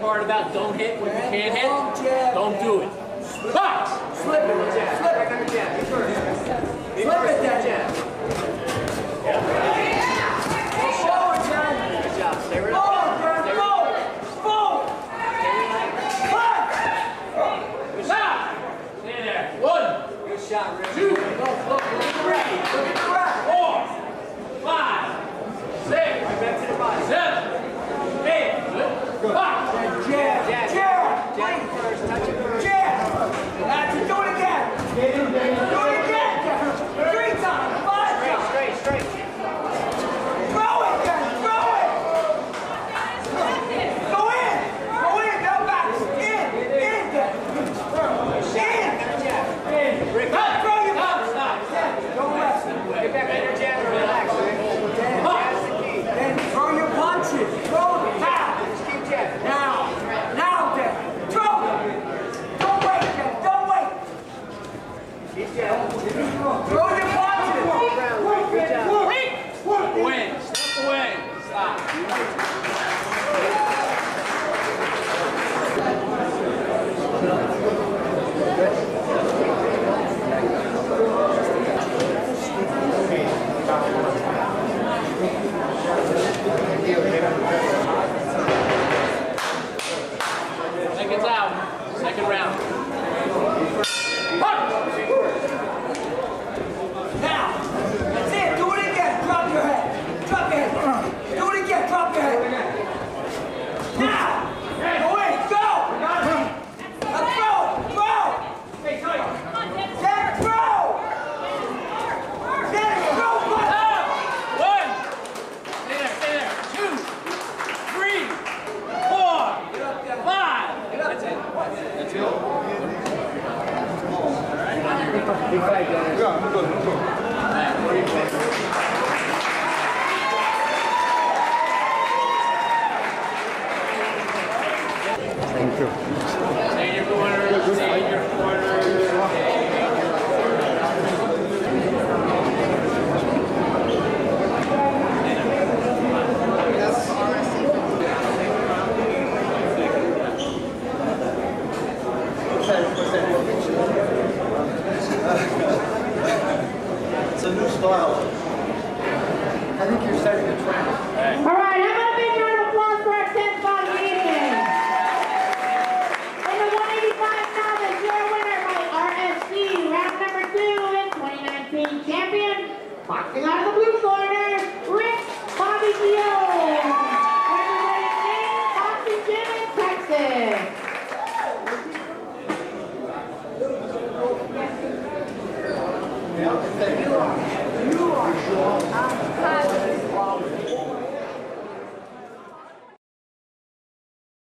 part about don't hit when you can't hit, don't do it. Box! Slip it, jab. Slip it, jab. jab. Slip it, that jab. Good shot. Rick. Two. Go, go, go. Three. Vamos! Thank you. Stay corner, stay corner. Marketing